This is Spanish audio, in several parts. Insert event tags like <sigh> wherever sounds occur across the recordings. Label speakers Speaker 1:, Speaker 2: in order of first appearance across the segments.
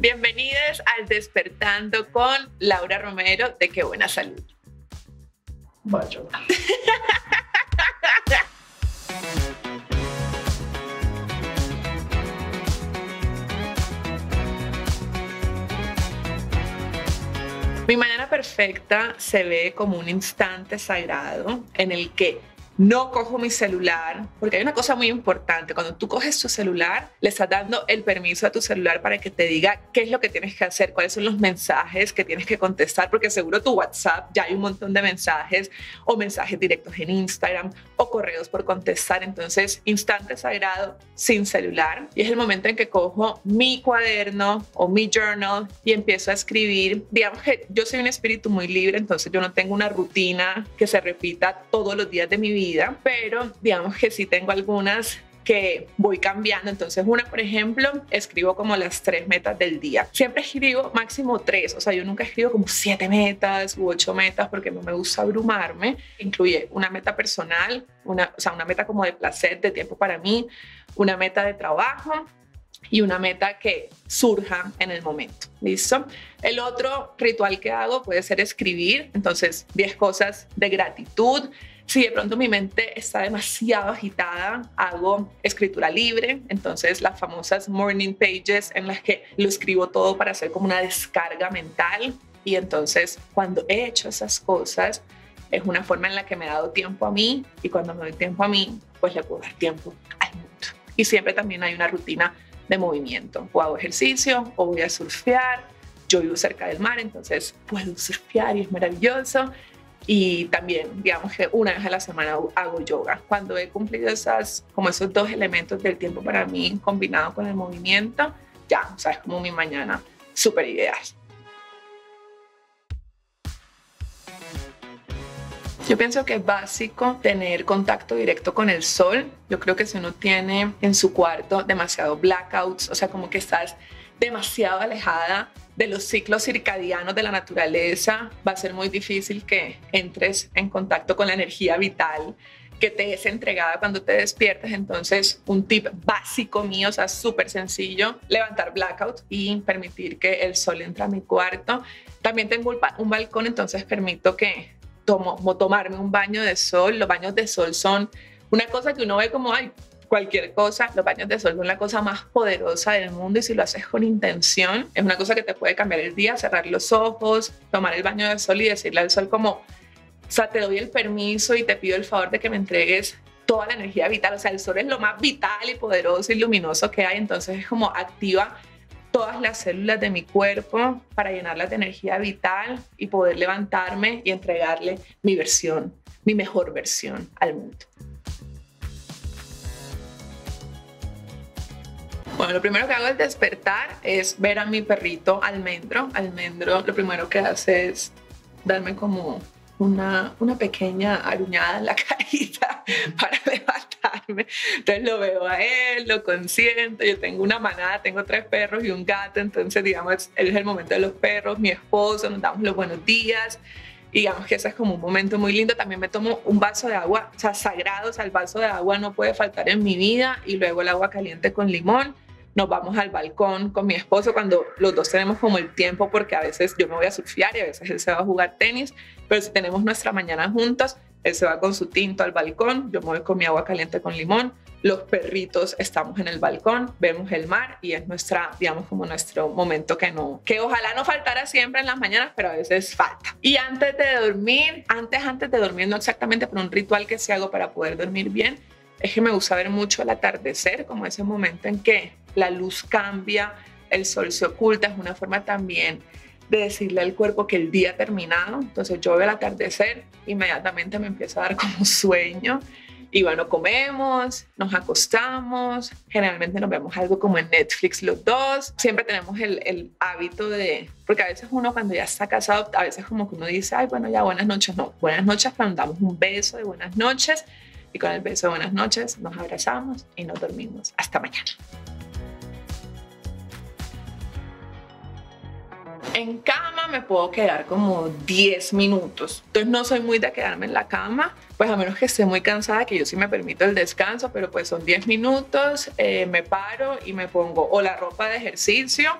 Speaker 1: Bienvenidos al Despertando con Laura Romero de Qué Buena Salud.
Speaker 2: Vaya.
Speaker 1: Mi mañana perfecta se ve como un instante sagrado en el que no cojo mi celular, porque hay una cosa muy importante, cuando tú coges tu celular, le estás dando el permiso a tu celular para que te diga qué es lo que tienes que hacer, cuáles son los mensajes que tienes que contestar, porque seguro tu WhatsApp ya hay un montón de mensajes o mensajes directos en Instagram o correos por contestar, entonces instante sagrado sin celular y es el momento en que cojo mi cuaderno o mi journal y empiezo a escribir, digamos que yo soy un espíritu muy libre, entonces yo no tengo una rutina que se repita todos los días de mi vida, pero digamos que sí tengo algunas que voy cambiando. Entonces, una, por ejemplo, escribo como las tres metas del día. Siempre escribo máximo tres, o sea, yo nunca escribo como siete metas u ocho metas porque no me gusta abrumarme. Incluye una meta personal, una, o sea, una meta como de placer, de tiempo para mí, una meta de trabajo y una meta que surja en el momento. ¿Listo? El otro ritual que hago puede ser escribir, entonces 10 cosas de gratitud si de pronto mi mente está demasiado agitada, hago escritura libre, entonces las famosas morning pages en las que lo escribo todo para hacer como una descarga mental. Y entonces cuando he hecho esas cosas, es una forma en la que me he dado tiempo a mí y cuando me doy tiempo a mí, pues le puedo dar tiempo al mundo. Y siempre también hay una rutina de movimiento. O hago ejercicio o voy a surfear. Yo vivo cerca del mar, entonces puedo surfear y es maravilloso y también, digamos que una vez a la semana hago yoga. Cuando he cumplido esas, como esos dos elementos del tiempo para mí, combinado con el movimiento, ya, o sea, es como mi mañana súper ideal. Yo pienso que es básico tener contacto directo con el sol. Yo creo que si uno tiene en su cuarto demasiado blackouts, o sea, como que estás demasiado alejada de los ciclos circadianos de la naturaleza, va a ser muy difícil que entres en contacto con la energía vital que te es entregada cuando te despiertas. Entonces, un tip básico mío, o sea, súper sencillo, levantar blackout y permitir que el sol entre a mi cuarto. También tengo un balcón, entonces permito que tomo, tomarme un baño de sol. Los baños de sol son una cosa que uno ve como, ay, cualquier cosa, los baños de sol son la cosa más poderosa del mundo y si lo haces con intención, es una cosa que te puede cambiar el día, cerrar los ojos, tomar el baño de sol y decirle al sol como, o sea, te doy el permiso y te pido el favor de que me entregues toda la energía vital, o sea, el sol es lo más vital y poderoso y luminoso que hay, entonces es como activa todas las células de mi cuerpo para llenarlas de energía vital y poder levantarme y entregarle mi versión, mi mejor versión al mundo. Lo primero que hago al despertar es ver a mi perrito almendro. Almendro lo primero que hace es darme como una, una pequeña aruñada en la <laughs> carita para levantarme. Entonces lo veo a él, lo consiento. Yo tengo una manada, tengo tres perros y un gato. Entonces, digamos, él es el momento de los perros, mi esposo, nos damos los buenos días. Digamos que ese es como un momento muy lindo. También me tomo un vaso de agua, o sea, sagrado. O sea, el vaso de agua no puede faltar en mi vida. Y luego el agua caliente con limón nos vamos al balcón con mi esposo cuando los dos tenemos como el tiempo, porque a veces yo me voy a surfear y a veces él se va a jugar tenis, pero si tenemos nuestra mañana juntos, él se va con su tinto al balcón, yo me voy con mi agua caliente con limón, los perritos estamos en el balcón, vemos el mar y es nuestra, digamos, como nuestro momento que no, que ojalá no faltara siempre en las mañanas, pero a veces falta. Y antes de dormir, antes, antes de dormir, no exactamente, pero un ritual que se hago para poder dormir bien, es que me gusta ver mucho el atardecer, como ese momento en que la luz cambia, el sol se oculta, es una forma también de decirle al cuerpo que el día ha terminado. Entonces yo veo el atardecer, inmediatamente me empieza a dar como sueño. Y bueno, comemos, nos acostamos, generalmente nos vemos algo como en Netflix los dos. Siempre tenemos el, el, hábito de, porque a veces uno cuando ya está casado, a veces como que uno dice, ay, bueno, ya buenas noches. No, buenas noches, cuando damos un beso de buenas noches y con el beso de buenas noches nos abrazamos y nos dormimos. Hasta mañana. En cama me puedo quedar como 10 minutos. Entonces no soy muy de quedarme en la cama, pues a menos que esté muy cansada, que yo sí me permito el descanso, pero pues son 10 minutos, eh, me paro y me pongo o la ropa de ejercicio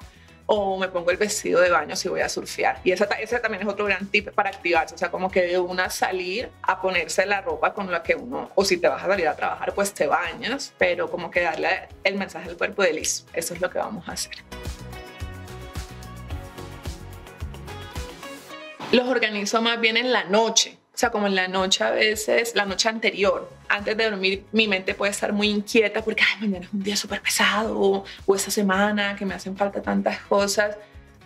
Speaker 1: o me pongo el vestido de baño si voy a surfear. Y ese, ese también es otro gran tip para activarse, o sea, como que de una salir a ponerse la ropa con la que uno, o si te vas a salir a trabajar, pues te bañas, pero como que darle el mensaje al cuerpo de listo, eso es lo que vamos a hacer. Los organizo más bien en la noche, o sea, como en la noche a veces, la noche anterior, antes de dormir, mi mente puede estar muy inquieta porque, ay, mañana es un día súper pesado o, o esta semana que me hacen falta tantas cosas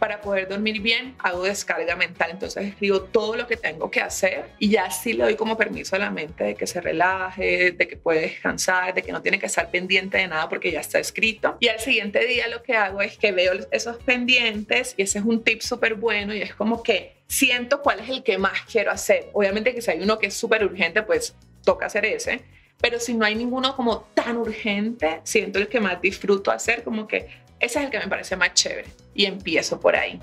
Speaker 1: para poder dormir bien, hago descarga mental. Entonces escribo todo lo que tengo que hacer y ya sí le doy como permiso a la mente de que se relaje, de que puede descansar, de que no tiene que estar pendiente de nada porque ya está escrito. Y al siguiente día lo que hago es que veo esos pendientes y ese es un tip súper bueno y es como que siento cuál es el que más quiero hacer. Obviamente que si hay uno que es súper urgente, pues toca hacer ese. Pero si no hay ninguno como tan urgente, siento el que más disfruto hacer, como que ese es el que me parece más chévere y empiezo por ahí.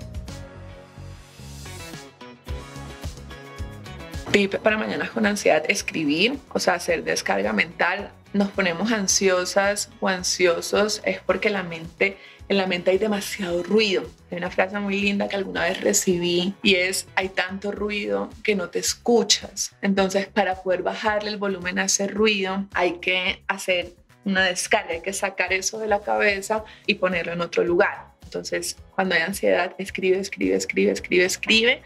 Speaker 1: Tip para mañanas con ansiedad, escribir, o sea, hacer descarga mental. Nos ponemos ansiosas o ansiosos es porque la mente, en la mente hay demasiado ruido. Hay una frase muy linda que alguna vez recibí y es, hay tanto ruido que no te escuchas. Entonces, para poder bajarle el volumen a ese ruido, hay que hacer una descarga, hay que sacar eso de la cabeza y ponerlo en otro lugar. Entonces, cuando hay ansiedad, escribe, escribe, escribe, escribe, escribe.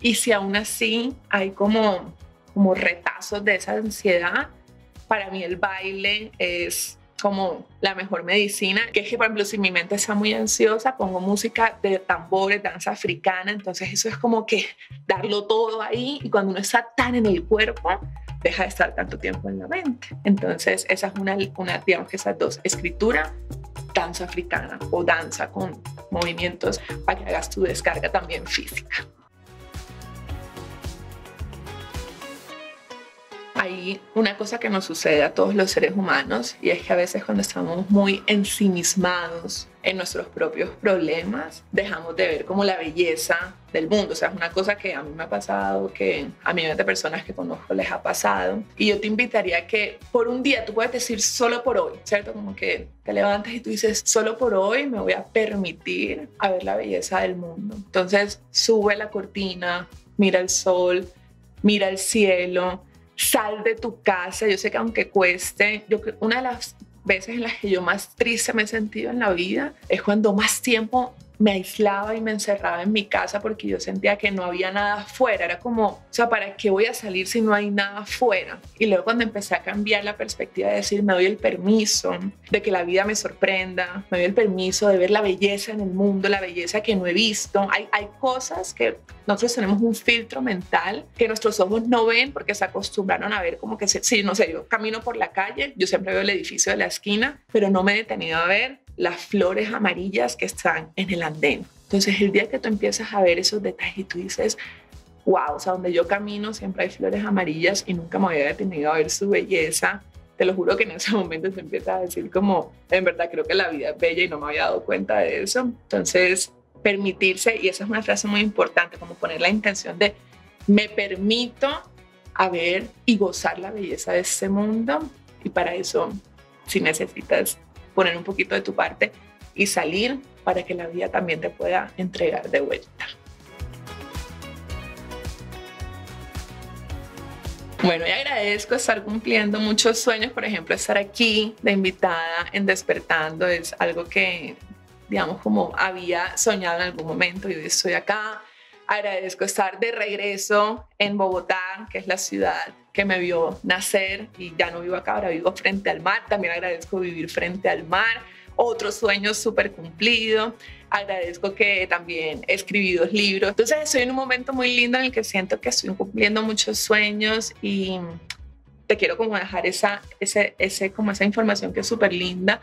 Speaker 1: Y si aún así hay como, como retazos de esa ansiedad, para mí el baile es como la mejor medicina, que es que, por ejemplo, si mi mente está muy ansiosa, pongo música de tambores, danza africana, entonces eso es como que darlo todo ahí y cuando uno está tan en el cuerpo, deja de estar tanto tiempo en la mente. Entonces, esa es una, una digamos que esas dos, escritura, danza africana o danza con movimientos para que hagas tu descarga también física. Hay una cosa que nos sucede a todos los seres humanos y es que a veces cuando estamos muy ensimismados en nuestros propios problemas, dejamos de ver como la belleza del mundo. O sea, es una cosa que a mí me ha pasado, que a millones de personas que conozco les ha pasado. Y yo te invitaría a que por un día tú puedes decir solo por hoy, ¿cierto? Como que te levantas y tú dices, solo por hoy me voy a permitir a ver la belleza del mundo. Entonces, sube la cortina, mira el sol, mira el cielo, sal de tu casa. Yo sé que aunque cueste, yo una de las veces en las que yo más triste me he sentido en la vida es cuando más tiempo me aislaba y me encerraba en mi casa porque yo sentía que no había nada afuera. Era como, o sea, ¿para qué voy a salir si no hay nada afuera? Y luego cuando empecé a cambiar la perspectiva de decir, me doy el permiso de que la vida me sorprenda, me doy el permiso de ver la belleza en el mundo, la belleza que no he visto. Hay, hay cosas que nosotros tenemos un filtro mental que nuestros ojos no ven porque se acostumbraron a ver como que, si, no sé, yo camino por la calle, yo siempre veo el edificio de la esquina, pero no me he detenido a ver las flores amarillas que están en el andén. Entonces el día que tú empiezas a ver esos detalles y tú dices, wow, o sea, donde yo camino siempre hay flores amarillas y nunca me había detenido a ver su belleza. Te lo juro que en ese <laughs> momento se empieza a decir como, en verdad creo que la vida es bella y no me había dado cuenta de eso. Entonces, permitirse, y esa es una frase muy importante, como poner la intención de, me permito a ver y gozar la belleza de este mundo. Y para eso, si necesitas poner un poquito de tu parte y salir para que la vida también te pueda entregar de vuelta. Bueno, y agradezco estar cumpliendo muchos sueños, por ejemplo, estar aquí de invitada en Despertando es algo que, digamos, como había soñado en algún momento y hoy estoy acá. Agradezco estar de regreso en Bogotá, que es la ciudad que me vio nacer y ya no vivo acá, ahora vivo frente al mar. También agradezco vivir frente al mar. Otro sueño súper cumplido. Agradezco que también he escribido libros. Entonces estoy en un momento muy lindo en el que siento que estoy cumpliendo muchos sueños y te quiero como dejar esa, ese, ese, como esa información que es súper linda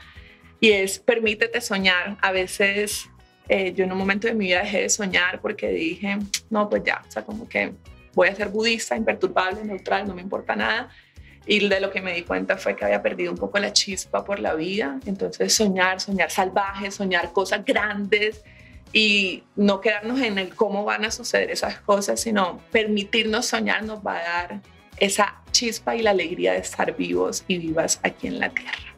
Speaker 1: y es permítete soñar. A veces eh, yo en un momento de mi vida dejé de soñar porque dije, no, pues ya, o sea, como que voy a ser budista, imperturbable, neutral, no me importa nada. Y de lo que me di cuenta fue que había perdido un poco la chispa por la vida. Entonces soñar, soñar salvaje, soñar cosas grandes y no quedarnos en el cómo van a suceder esas cosas, sino permitirnos soñar nos va a dar esa chispa y la alegría de estar vivos y vivas aquí en la tierra.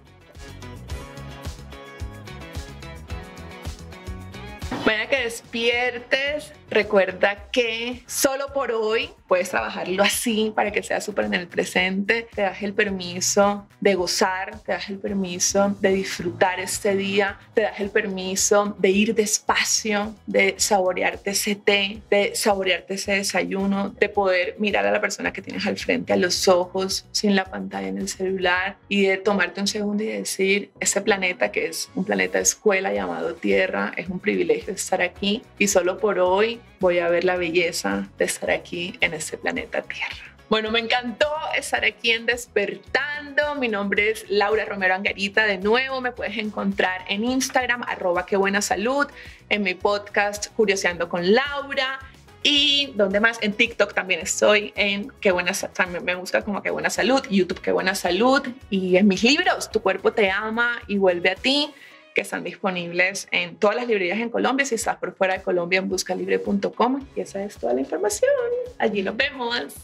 Speaker 1: Bueno, despiertes, recuerda que solo por hoy puedes trabajarlo así para que sea súper en el presente. Te das el permiso de gozar, te das el permiso de disfrutar este día, te das el permiso de ir despacio, de saborearte ese té, de saborearte ese desayuno, de poder mirar a la persona que tienes al frente a los ojos sin la pantalla en el celular y de tomarte un segundo y decir, ese planeta que es un planeta escuela llamado Tierra, es un privilegio estar aquí y solo por hoy voy a ver la belleza de estar aquí en este planeta Tierra. Bueno, me encantó estar aquí en Despertando. Mi nombre es Laura Romero Angarita. De nuevo, me puedes encontrar en Instagram, arroba qué buena salud, en mi podcast Curioseando con Laura. Y donde más, en TikTok también estoy, en Qué Buena también me gusta como Qué Buena Salud, YouTube Qué Buena Salud y en mis libros, Tu Cuerpo Te Ama y Vuelve a Ti que están disponibles en todas las librerías en Colombia. Si estás por fuera de Colombia, en buscalibre.com. Y esa es toda la información. Allí nos vemos.